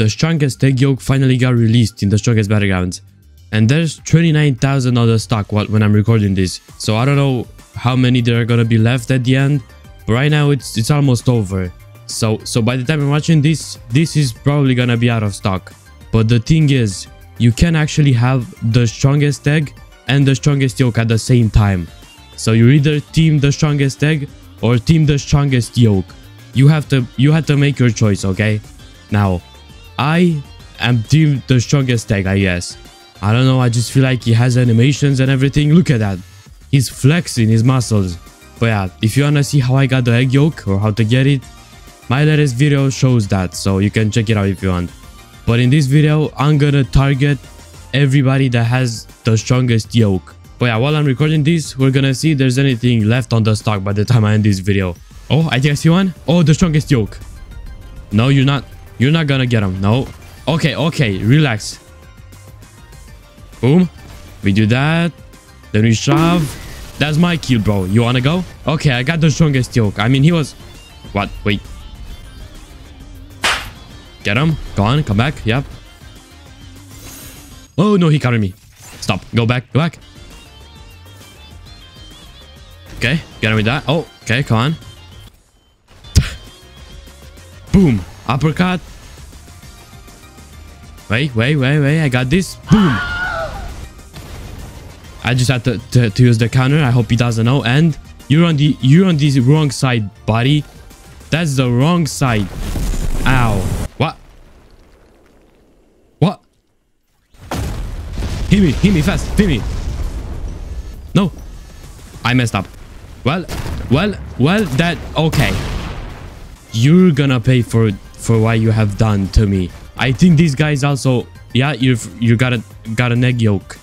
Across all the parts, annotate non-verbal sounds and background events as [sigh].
the strongest egg yolk finally got released in the strongest battlegrounds. And there's 29,000 other stock when I'm recording this. So I don't know how many there are gonna be left at the end. But right now it's it's almost over. So so by the time I'm watching this, this is probably gonna be out of stock. But the thing is, you can actually have the strongest egg and the strongest yolk at the same time. So you either team the strongest egg or team the strongest yolk. You have to you have to make your choice, okay? Now, I am team the strongest egg, I guess. I don't know, I just feel like he has animations and everything. Look at that. He's flexing his muscles. But yeah, if you wanna see how I got the egg yolk or how to get it, my latest video shows that, so you can check it out if you want. But in this video, I'm gonna target everybody that has the strongest yolk. But yeah, while I'm recording this, we're gonna see if there's anything left on the stock by the time I end this video. Oh, I think I see one. Oh, the strongest yolk. No, you're not. You're not gonna get him. No. Okay, okay, relax. Boom. We do that. Then we shove. That's my kill, bro. You wanna go? Okay, I got the strongest yolk. I mean, he was... What? Wait. Get him. Go on. Come back. Yep. Oh, no. He countered me. Stop. Go back. Go back. Okay. Get him with that. Oh, okay. Come on. Boom. Uppercut. Wait, wait, wait, wait. I got this. Boom. I just had to, to, to, use the counter. I hope he doesn't know. And you're on the you're on the wrong side, buddy. That's the wrong side. Ow. What? What? Hit me, hit me fast, hit me. No. I messed up. Well, well, well, that okay. You're gonna pay for for what you have done to me. I think these guys also yeah, you've you got a got an egg yolk.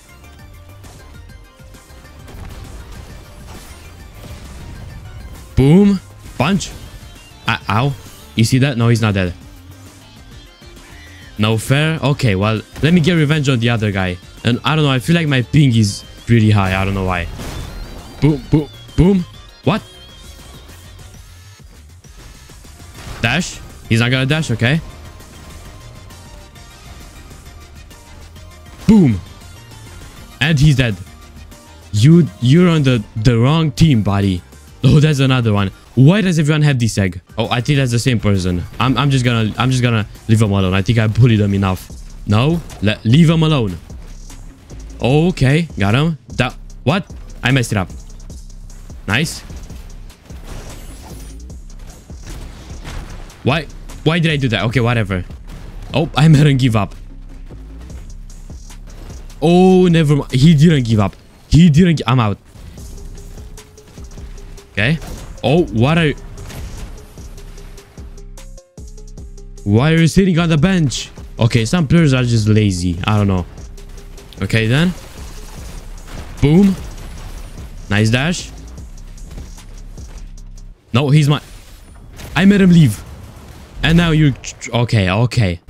Boom. Punch. Uh, ow. You see that? No, he's not dead. No fair? Okay, well, let me get revenge on the other guy. And I don't know, I feel like my ping is pretty high. I don't know why. Boom, boom, boom. What? Dash? He's not gonna dash, okay. Boom. And he's dead. You, you're on the, the wrong team, buddy. Oh, there's another one. Why does everyone have this egg? Oh, I think that's the same person. I'm, I'm just gonna, I'm just gonna leave them alone. I think I bullied them enough. No, let, leave them alone. Okay, got him. That, what? I messed it up. Nice. Why, why did I do that? Okay, whatever. Oh, I [laughs] made him give up. Oh, never mind. He didn't give up. He didn't. I'm out. Okay. Oh, what are... Why are you sitting on the bench? Okay, some players are just lazy. I don't know. Okay, then. Boom. Nice dash. No, he's my... I made him leave. And now you... Okay, okay.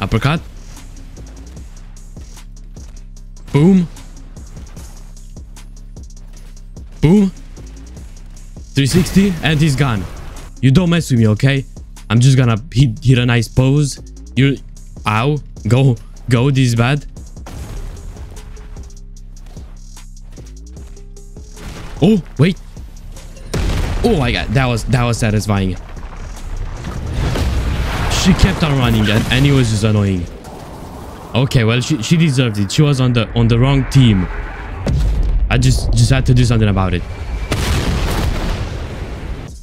Uppercut. Boom. Boom. 360 and he's gone. You don't mess with me, okay? I'm just gonna hit, hit a nice pose. You... Ow. Go. Go. This is bad. Oh, wait. Oh my god. That was, that was satisfying. She kept on running and, and it was just annoying. Okay, well, she, she deserved it. She was on the on the wrong team. I just just had to do something about it.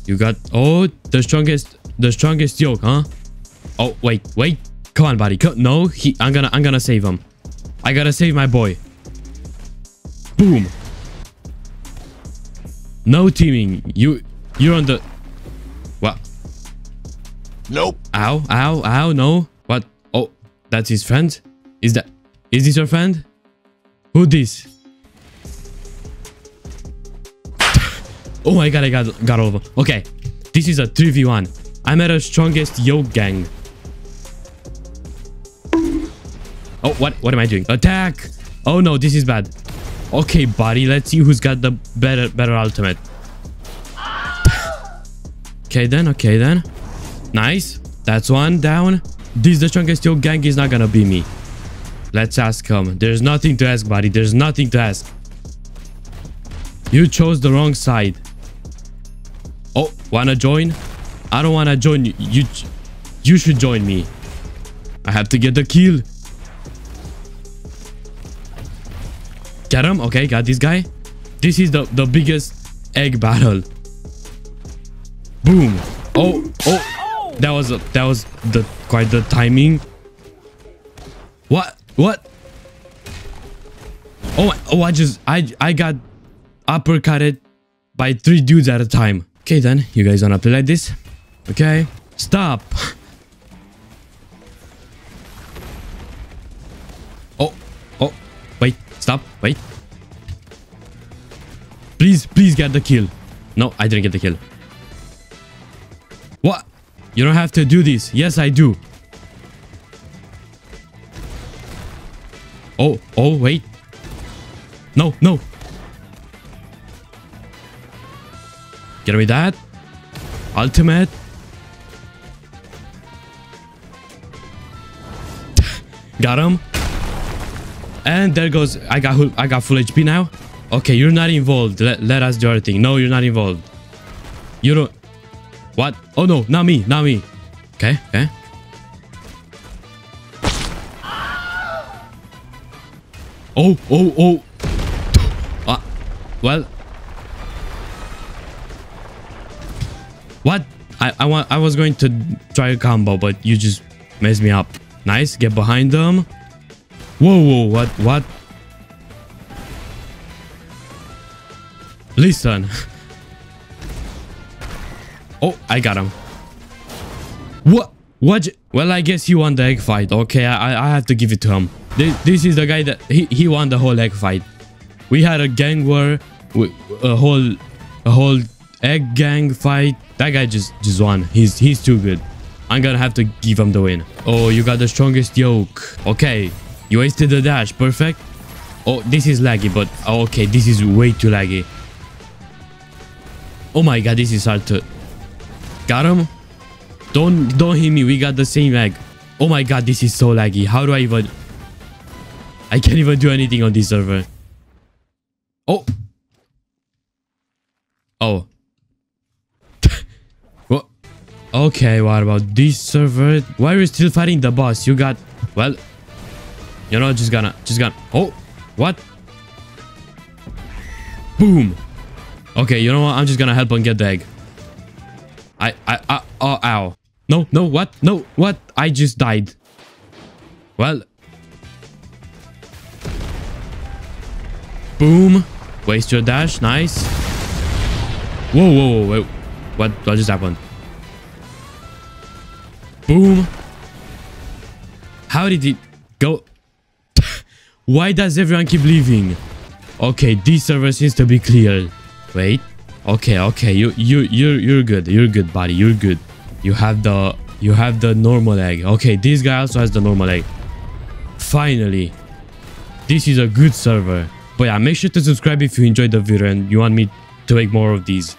You got oh the strongest the strongest yolk, huh? Oh wait wait, come on, buddy. Come, no, he. I'm gonna I'm gonna save him. I gotta save my boy. Boom. No teaming. You you're on the what? Nope. Ow ow ow no. What? Oh, that's his friend. Is that is this your friend? Who this? [laughs] Oh my god, I got, got all of them. Okay, this is a 3v1. I'm at a strongest yolk gang. Oh, what, what am I doing? Attack! Oh no, this is bad. Okay, buddy, let's see who's got the better, better ultimate. [sighs] okay then, okay then. Nice. That's one down. This the strongest yo gang is not gonna be me. Let's ask him. There's nothing to ask, buddy. There's nothing to ask. You chose the wrong side. Oh, wanna join? I don't wanna join you. You, you should join me. I have to get the kill. Get him? Okay, got this guy. This is the, the biggest egg battle. Boom. Oh, oh. That was, that was the quite the timing. What? What? Oh, oh, I just, I, I got uppercutted by three dudes at a time. Okay, then, you guys wanna play like this? Okay, stop. Oh, oh, wait, stop, wait. Please, please get the kill. No, I didn't get the kill. What? You don't have to do this. Yes, I do. Oh, oh, wait. No, no. Get me that. Ultimate. [sighs] got him. And there goes. I got I got full HP now. Okay, you're not involved. Let, let us do our thing. No, you're not involved. You don't. What? Oh no, not me, not me. Okay, okay. Oh, oh, oh. Ah, well. What? I, I want I was going to try a combo, but you just messed me up. Nice. Get behind them. Whoa, whoa, what, what? Listen. [laughs] Oh, I got him. What? What? Well, I guess he won the egg fight. Okay, I, I have to give it to him. This, this is the guy that he, he won the whole egg fight. We had a gang war, a whole a whole egg gang fight. That guy just just won. He's he's too good. I'm gonna have to give him the win. Oh, you got the strongest yolk. Okay, you wasted the dash. Perfect. Oh, this is laggy, but oh, okay, this is way too laggy. Oh my god, this is hard to... Got him? Don't don't hit me. We got the same egg. Oh my god, this is so laggy. How do I even... I can't even do anything on this server. Oh. Oh. [laughs] what? Okay, what about this server? Why are you still fighting the boss? You got... Well... You know, just gonna... Just gonna... Oh! What? Boom! Okay, you know what? I'm just gonna help him get the egg. I... I... I oh, ow. No, no, what? No, what? I just died. Well, Boom. Waste your dash. Nice. Whoa, whoa, whoa. What, what just happened? Boom. How did it go? [laughs] Why does everyone keep leaving? Okay, this server seems to be clear. Wait. Okay, okay. You you you you're good. You're good, buddy. You're good. You have the you have the normal egg. Okay, this guy also has the normal egg. Finally. This is a good server. But yeah, make sure to subscribe if you enjoyed the video and you want me to make more of these.